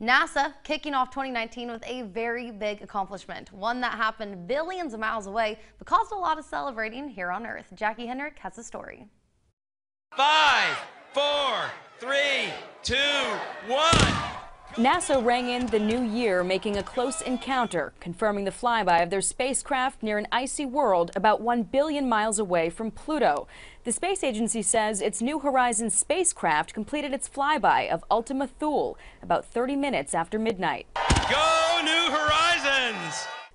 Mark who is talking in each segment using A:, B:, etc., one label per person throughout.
A: NASA kicking off 2019 with a very big accomplishment, one that happened billions of miles away but caused a lot of celebrating here on Earth. Jackie Heinrich has the story.
B: Five,
C: NASA rang in the new year, making a close encounter, confirming the flyby of their spacecraft near an icy world about 1 billion miles away from Pluto. The space agency says its New Horizons spacecraft completed its flyby of Ultima Thule about 30 minutes after midnight.
B: Go New Horizons!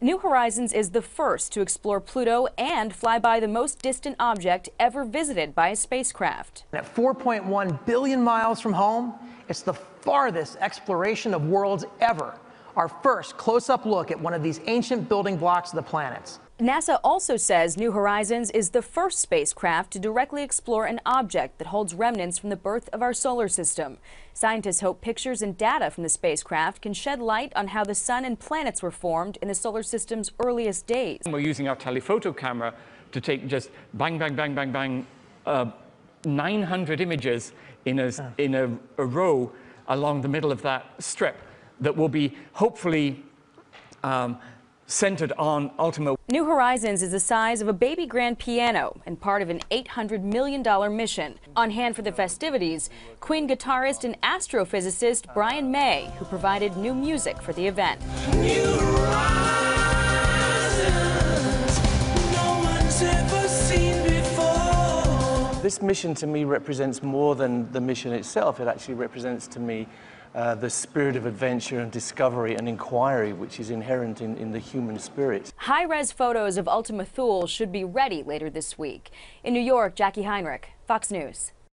C: New Horizons is the first to explore Pluto and fly by the most distant object ever visited by a spacecraft.
D: At 4.1 billion miles from home, it's the farthest exploration of worlds ever. Our first close-up look at one of these ancient building blocks of the planets.
C: NASA also says New Horizons is the first spacecraft to directly explore an object that holds remnants from the birth of our solar system. Scientists hope pictures and data from the spacecraft can shed light on how the sun and planets were formed in the solar system's earliest days.
E: We're using our telephoto camera to take just bang, bang, bang, bang, bang, uh, 900 images in, a, in a, a, row along the middle of that strip that will be hopefully um, centered on Ultima.
C: New Horizons is the size of a baby grand piano and part of an $800 million mission. On hand for the festivities, Queen guitarist and astrophysicist Brian May, who provided new music for the event.
F: This mission to me represents more than the mission itself. It actually represents to me uh, the spirit of adventure and discovery and inquiry which is inherent in, in the human spirit.
C: High-res photos of Ultima Thule should be ready later this week. In New York, Jackie Heinrich, Fox News.